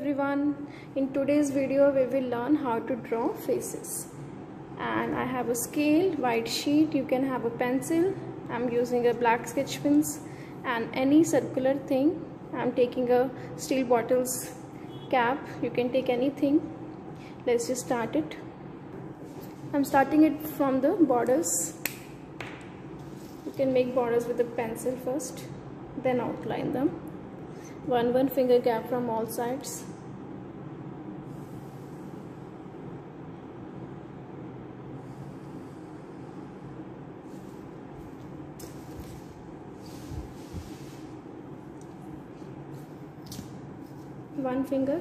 everyone. In today's video we will learn how to draw faces. And I have a scale white sheet. You can have a pencil. I'm using a black sketch pens. And any circular thing. I'm taking a steel bottles cap. You can take anything. Let's just start it. I'm starting it from the borders. You can make borders with a pencil first then outline them one one finger gap from all sides. One finger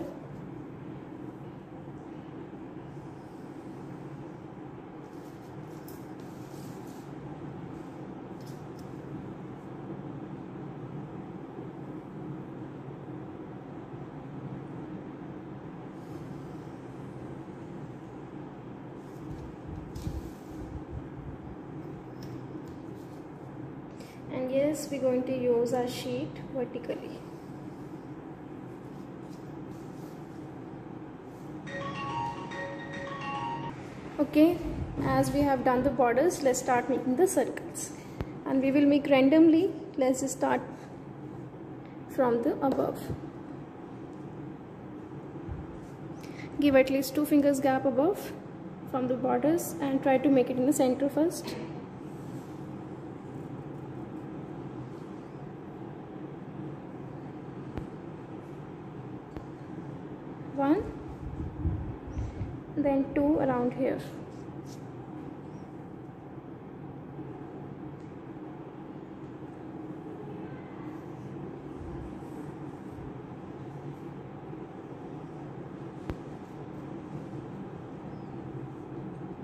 yes we're going to use our sheet vertically. Okay as we have done the borders let's start making the circles. And we will make randomly let's start from the above. Give at least two fingers gap above from the borders and try to make it in the center first one then two around here.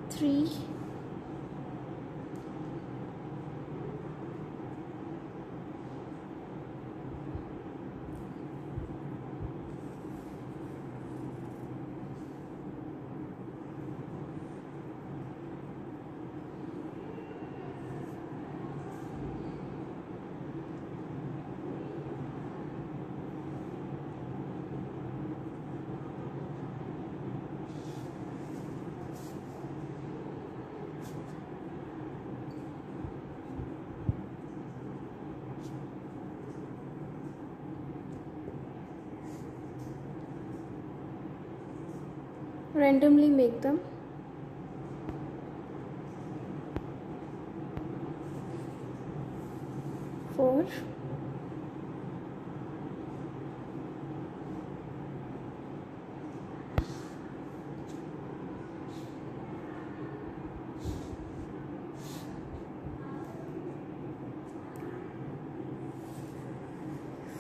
Three randomly make them? Four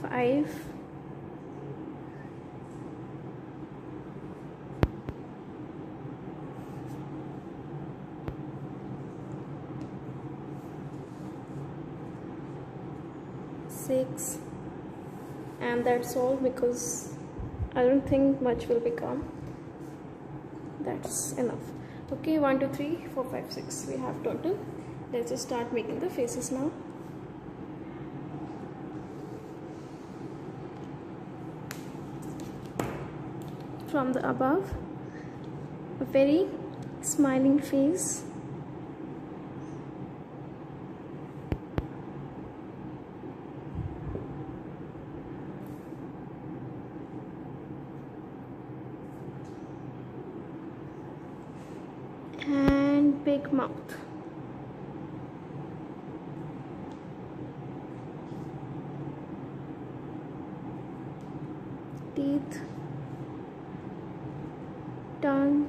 five six. And that's all because I don't think much will become that's enough. Okay one two three four five six. We have total. Let's just start making the faces now. From the above a very smiling face and big mouth teeth tongue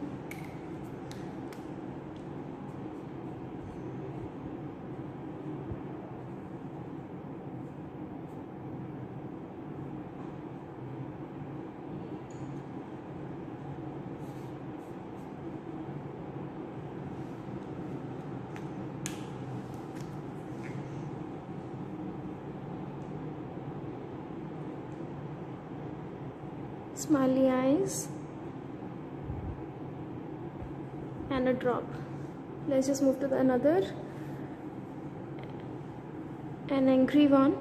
smiley eyes and a drop. Let's just move to the another. An angry one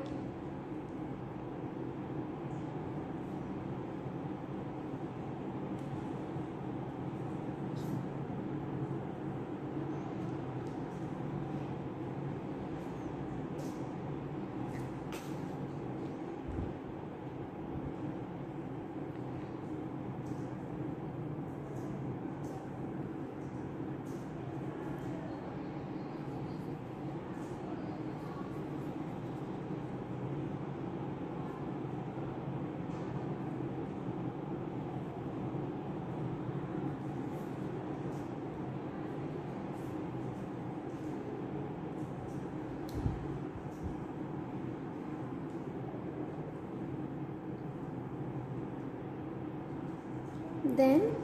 then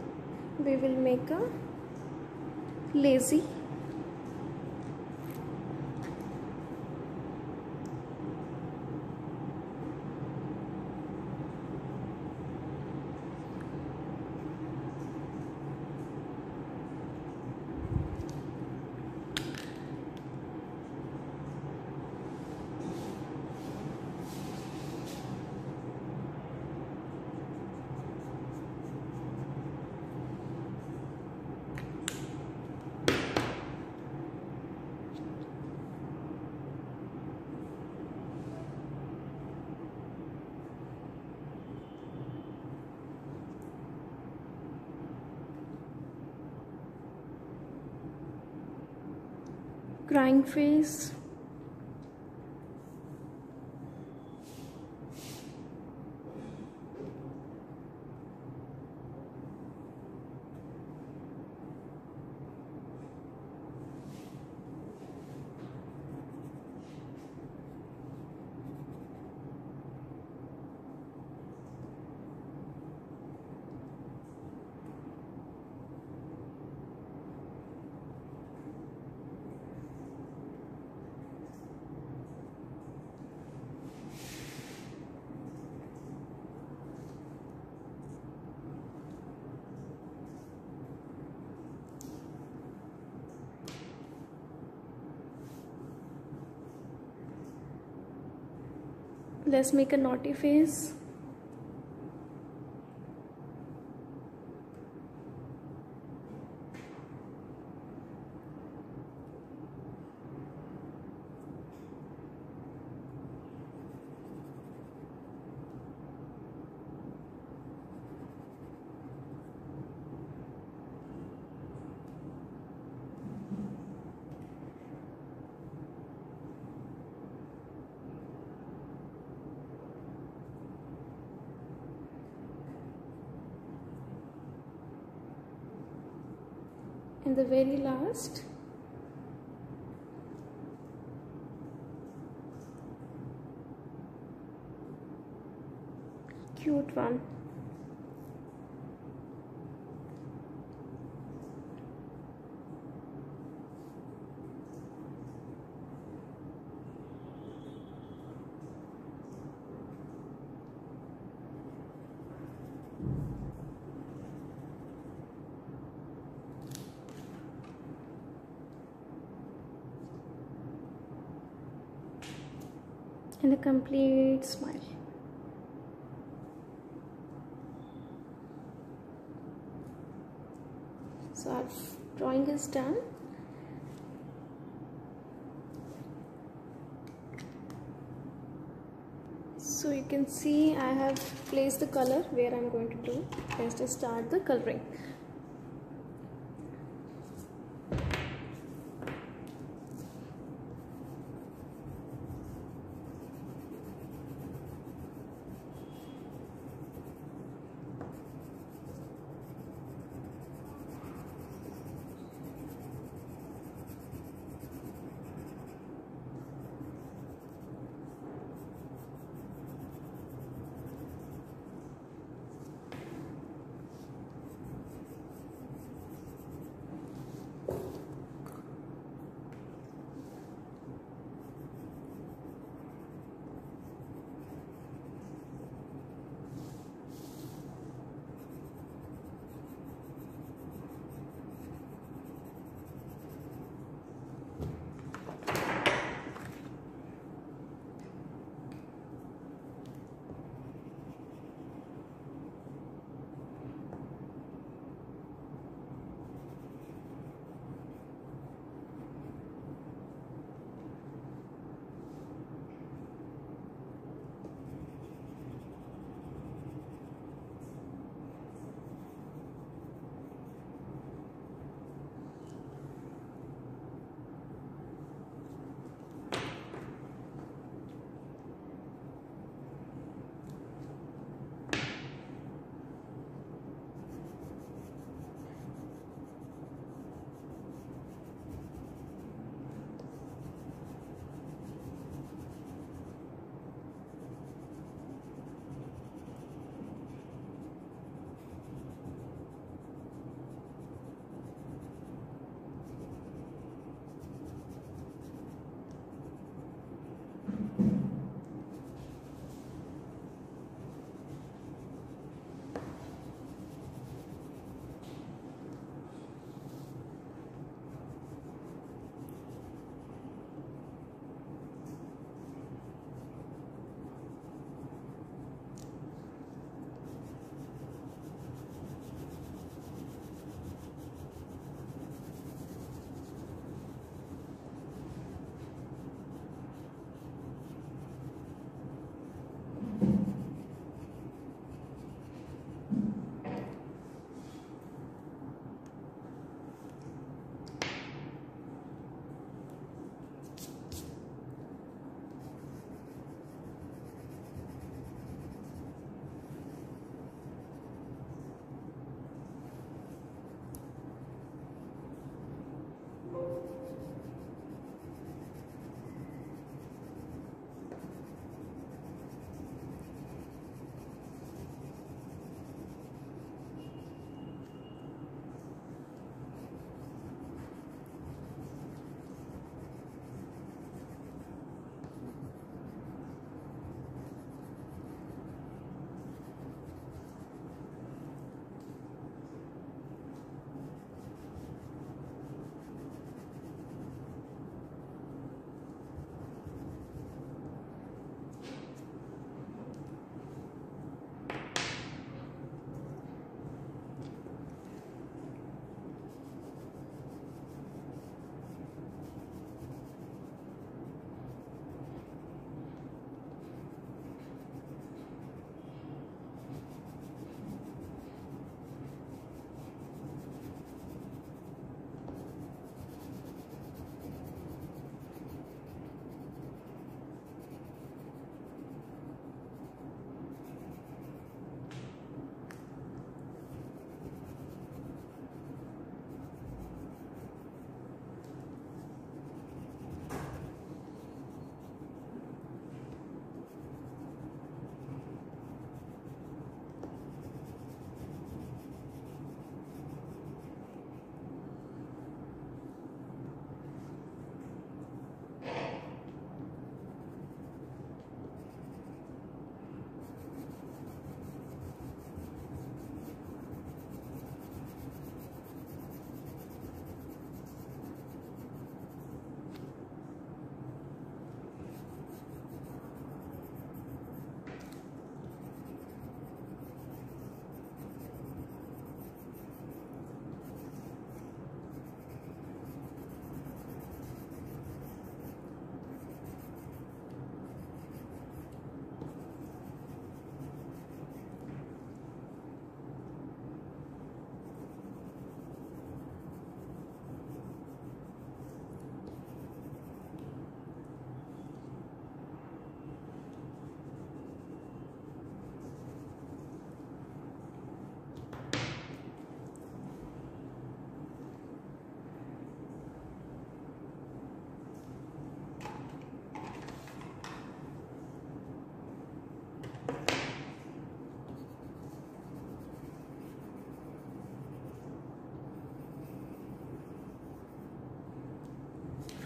we will make a lazy crying face let's make a naughty face and the very last. Cute one and a complete smile. So our drawing is done. So you can see I have placed the color where I'm going to do. Let's just start the coloring.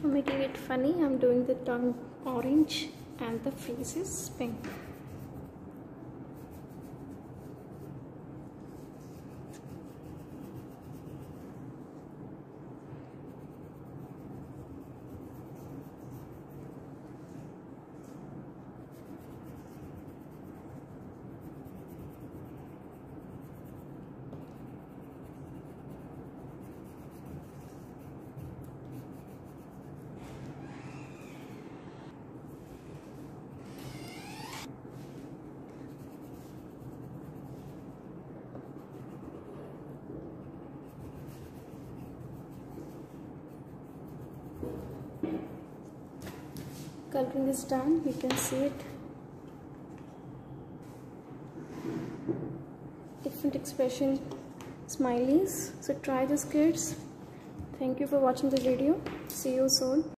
For making it funny I'm doing the tongue orange and the face is pink coloring is done you can see it. Different expression smileys. So try this kids. Thank you for watching the video. See you soon